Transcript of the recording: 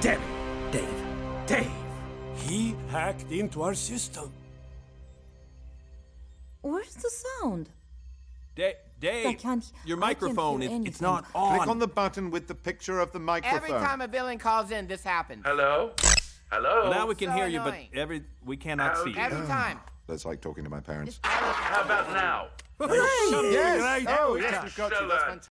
Damn it, Dave. Dave. He hacked into our system. Where's the sound? Da- Dave, I can't- your I can't microphone—it's not on. Click on the button with the picture of the microphone. Every time a villain calls in, this happens. Hello? Hello? now we can So hear you, but every we cannot see you. Every time. That's like talking to my parents. How about now? Yes. Oh, yes. Oh, yes, we've got you. That's